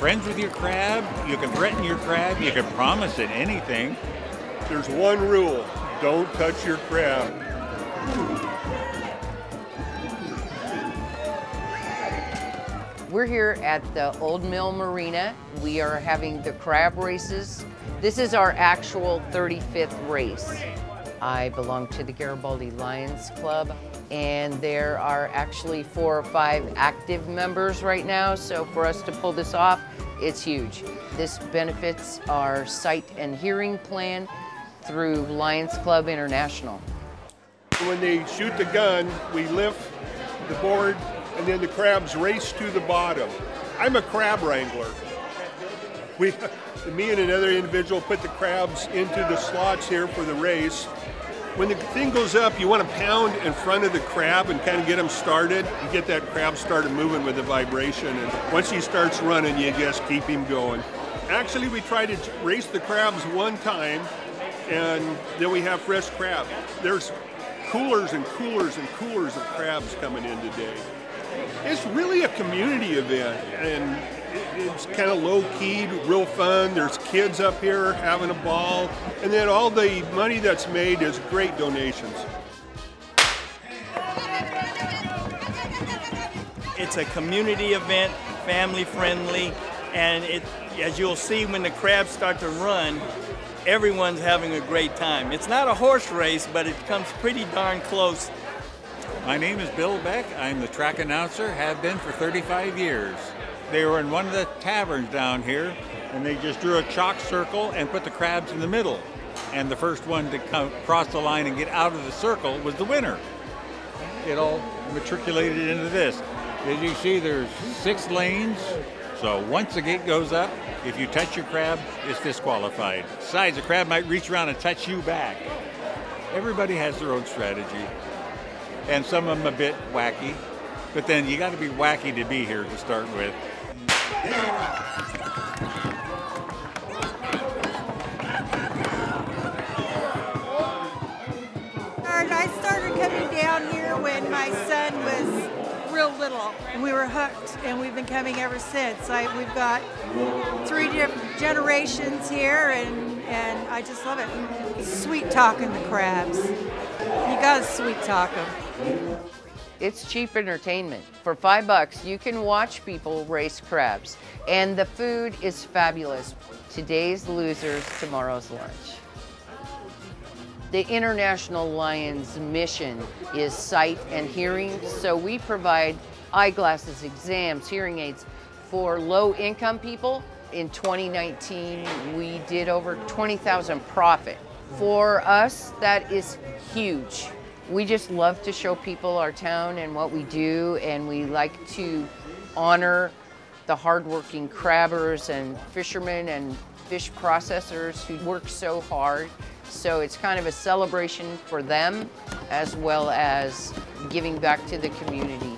friends with your crab, you can threaten your crab, you can promise it anything. There's one rule don't touch your crab. We're here at the Old Mill Marina. We are having the crab races. This is our actual 35th race. I belong to the Garibaldi Lions Club, and there are actually four or five active members right now, so for us to pull this off, it's huge. This benefits our sight and hearing plan through Lions Club International. When they shoot the gun, we lift the board and then the crabs race to the bottom. I'm a crab wrangler. We, me and another individual put the crabs into the slots here for the race. When the thing goes up, you want to pound in front of the crab and kind of get him started. You get that crab started moving with the vibration, and once he starts running, you just keep him going. Actually, we try to race the crabs one time, and then we have fresh crab. There's coolers and coolers and coolers of crabs coming in today. It's really a community event, and it's kind of low key, real fun. There's kids up here having a ball, and then all the money that's made is great donations. It's a community event, family friendly, and it, as you'll see when the crabs start to run, everyone's having a great time. It's not a horse race, but it comes pretty darn close my name is Bill Beck. I'm the track announcer, have been for 35 years. They were in one of the taverns down here, and they just drew a chalk circle and put the crabs in the middle. And the first one to come, cross the line and get out of the circle was the winner. It all matriculated into this. As you see, there's six lanes. So once the gate goes up, if you touch your crab, it's disqualified. Besides, the crab might reach around and touch you back. Everybody has their own strategy and some of them a bit wacky. But then you got to be wacky to be here to start with. I started coming down here when my son was real little, we were hooked, and we've been coming ever since. I, we've got three different generations here, and, and I just love it. Sweet talking the crabs. You gotta sweet talk them. It's cheap entertainment. For five bucks, you can watch people race crabs. And the food is fabulous. Today's losers, tomorrow's lunch. The International Lions mission is sight and hearing, so we provide eyeglasses, exams, hearing aids for low income people. In 2019, we did over 20,000 profit. For us, that is huge. We just love to show people our town and what we do, and we like to honor the hardworking crabbers and fishermen and fish processors who work so hard. So it's kind of a celebration for them as well as giving back to the community.